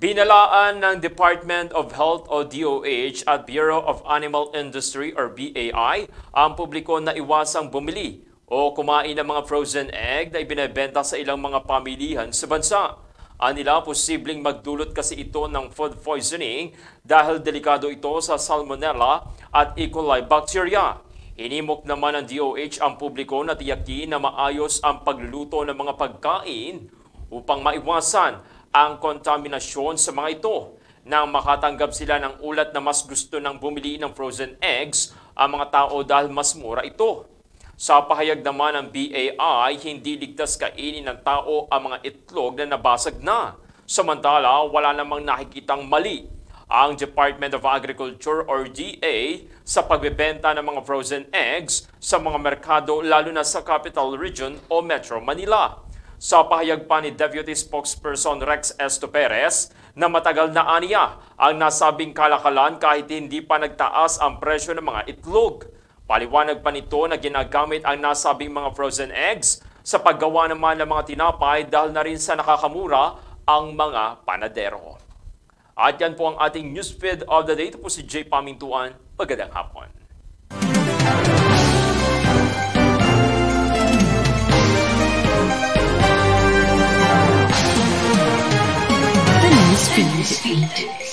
Binalaan ng Department of Health o DOH at Bureau of Animal Industry or BAI ang publiko na iwasang bumili o kumain ng mga frozen egg na ibinebenta sa ilang mga pamilihan sa bansa. Anila posibleng magdulot kasi ito ng food poisoning dahil delikado ito sa salmonella at E. coli bacteria. Hinimok naman ng DOH ang publiko na tiyakin na maayos ang pagluluto ng mga pagkain upang maiwasan ang kontaminasyon sa mga ito. Nang makatanggap sila ng ulat na mas gusto ng bumili ng frozen eggs ang mga tao dahil mas mura ito. Sa pahayag naman ng BAI, hindi ligtas kainin ng tao ang mga itlog na nabasag na. Samantala, wala namang nakikitang mali ang Department of Agriculture or DA sa pagbebenta ng mga frozen eggs sa mga merkado lalo na sa Capital Region o Metro Manila. Sa pahayag pa ni Deputy Spokesperson Rex Esto Perez na matagal na aniya ang nasabing kalakalan kahit hindi pa nagtaas ang presyo ng mga itlog. Paliwanag pa nito na ginagamit ang nasabing mga frozen eggs sa paggawa naman ng mga tinapay dahil na rin sa nakakamura ang mga panadero. At yan po ang ating newsfeed of the day. Ito po si Jay Pamintuan. Magandang hapon. feet.